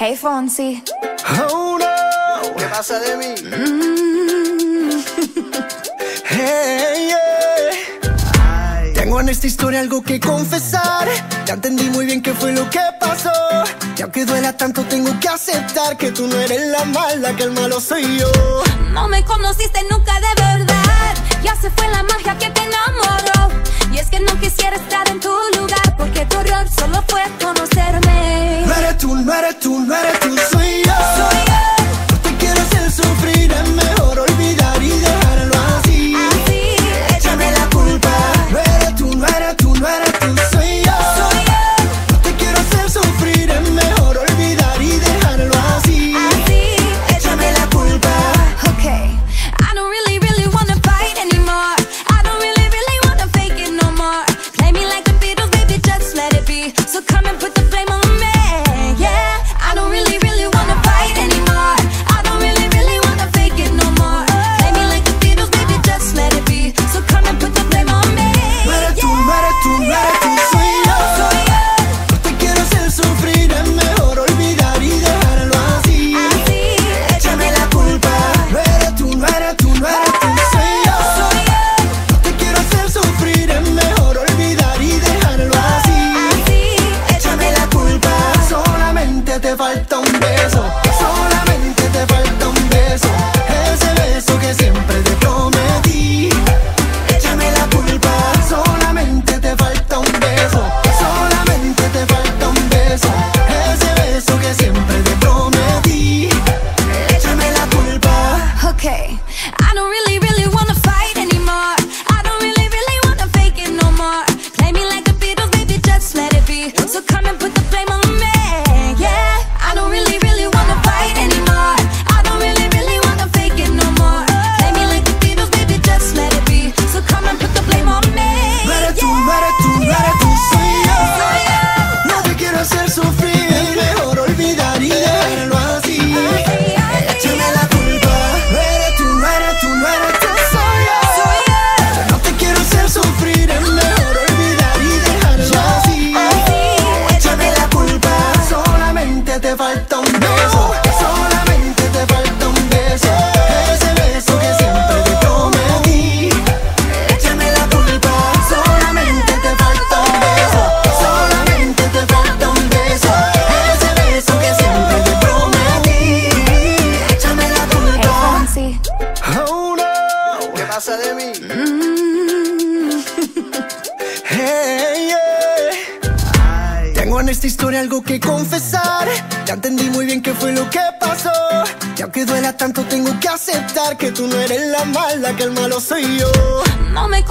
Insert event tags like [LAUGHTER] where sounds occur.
Hey Fonsi. Oh no. ¿Qué pasa de mí? Mm. [LAUGHS] Hey, yeah. Tengo en esta historia algo que confesar. Ya entendí muy bien qué fue lo que pasó. Y aunque duela tanto, tengo que aceptar que tú no eres la mala, que el malo soy yo. No me conociste nunca de verdad. Ya se fue la magia que te enamoró. Y es que no quisiera estar en tu lugar, porque tu error solo fue conocerme. eres tú, no eres tú. te falta un beso, solamente te falta un beso. Ese beso que siempre te prometí. Échame la culpa, solamente te falta un beso, solamente te falta un beso. Ese beso que siempre te prometí. Échame la culpa. Oh ¿qué pasa de mí? Mm. Tengo en esta historia algo que confesar. Ya entendí muy bien qué fue lo que pasó. Y aunque duela tanto, tengo que aceptar que tú no eres la mala, que el malo soy yo. No me